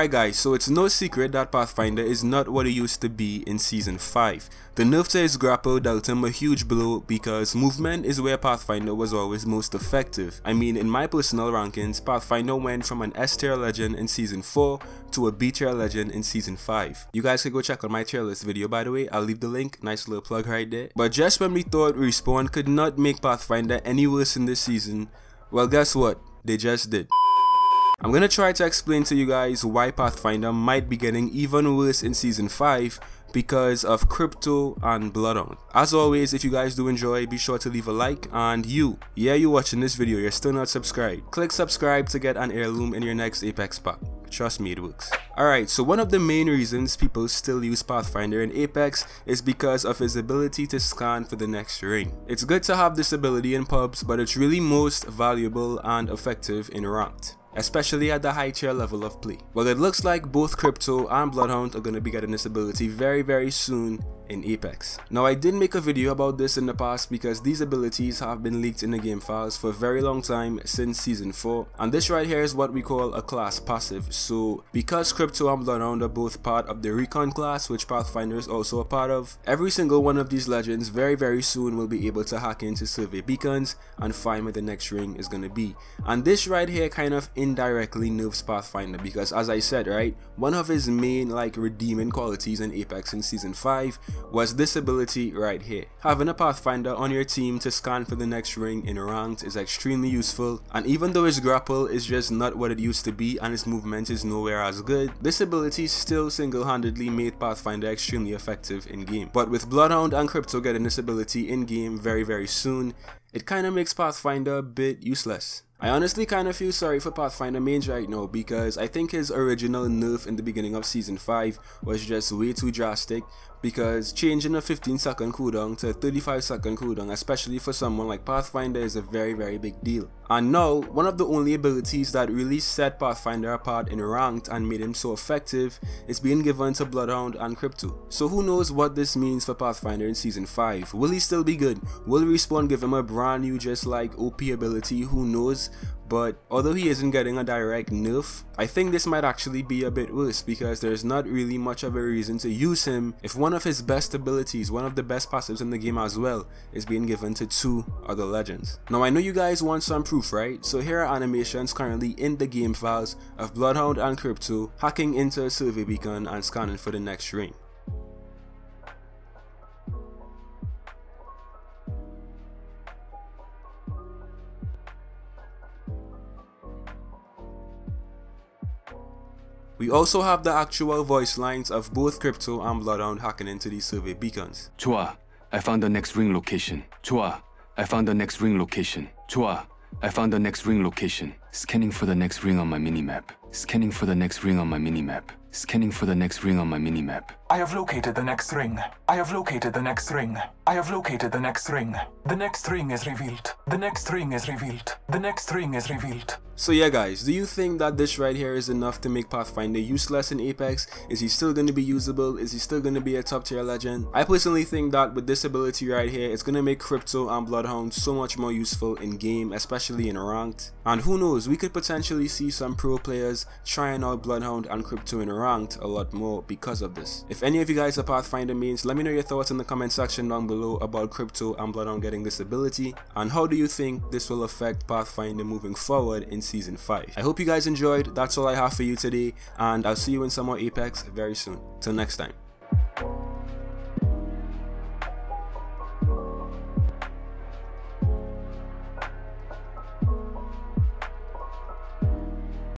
Alright guys, so it's no secret that Pathfinder is not what it used to be in Season 5. The nerf to his grapple dealt him a huge blow because movement is where Pathfinder was always most effective. I mean, in my personal rankings, Pathfinder went from an S tier legend in Season 4 to a B tier legend in Season 5. You guys can go check out my tier list video by the way, I'll leave the link, nice little plug right there. But just when we thought Respawn could not make Pathfinder any worse in this season, well guess what, they just did. I'm gonna try to explain to you guys why Pathfinder might be getting even worse in Season 5 because of Crypto and Bloodhound. As always, if you guys do enjoy, be sure to leave a like and you, yeah you're watching this video, you're still not subscribed. Click subscribe to get an heirloom in your next Apex pack. Trust me, it works. Alright, so one of the main reasons people still use Pathfinder in Apex is because of his ability to scan for the next ring. It's good to have this ability in pubs, but it's really most valuable and effective in ranked especially at the high tier level of play. Well it looks like both Crypto and Bloodhound are going to be getting this ability very very soon in Apex. Now I did make a video about this in the past because these abilities have been leaked in the game files for a very long time since season 4 and this right here is what we call a class passive so because Crypto and Bloodhound are both part of the Recon class which Pathfinder is also a part of, every single one of these legends very very soon will be able to hack into survey beacons and find where the next ring is going to be and this right here kind of indirectly nerfs Pathfinder because as I said right one of his main like redeeming qualities in Apex in season 5 was this ability right here. Having a Pathfinder on your team to scan for the next ring in ranked is extremely useful and even though his grapple is just not what it used to be and his movement is nowhere as good, this ability still single-handedly made Pathfinder extremely effective in game. But with Bloodhound and Crypto getting this ability in game very very soon, it kinda makes Pathfinder a bit useless. I honestly kind of feel sorry for Pathfinder mains right now because I think his original nerf in the beginning of season 5 was just way too drastic because changing a 15 second cooldown to a 35 second cooldown especially for someone like Pathfinder is a very very big deal. And now, one of the only abilities that really set Pathfinder apart in ranked and made him so effective is being given to Bloodhound and Crypto. So who knows what this means for Pathfinder in season 5. Will he still be good? Will Respawn give him a brand new just like OP ability? Who knows? But although he isn't getting a direct nerf, I think this might actually be a bit worse because there's not really much of a reason to use him if one of his best abilities, one of the best passives in the game as well, is being given to two other legends. Now I know you guys want some proof, right? So here are animations currently in the game files of Bloodhound and Crypto hacking into a survey beacon and scanning for the next ring. We also have the actual voice lines of both Crypto and Bloodhound hacking into these survey beacons. Chua, I found the next ring location. Chua, I found the next ring location. Chua, I found the next ring location. Scanning for the next ring on my minimap. Scanning for the next ring on my minimap. Scanning for the next ring on my minimap. I have located the next ring. I have located the next ring. I have located the next ring. The next ring is revealed. The next ring is revealed. The next ring is revealed. So yeah guys, do you think that this right here is enough to make Pathfinder useless in Apex? Is he still going to be usable? Is he still going to be a top tier legend? I personally think that with this ability right here, it's going to make Crypto and Bloodhound so much more useful in game, especially in ranked. And who knows, we could potentially see some pro players trying out Bloodhound and Crypto in ranked a lot more because of this. If any of you guys are Pathfinder mains, let me know your thoughts in the comment section down below about Crypto and Bloodhound getting this ability, and how do you think this will affect Pathfinder moving forward in season 5. I hope you guys enjoyed, that's all I have for you today, and I'll see you in some more Apex very soon. Till next time.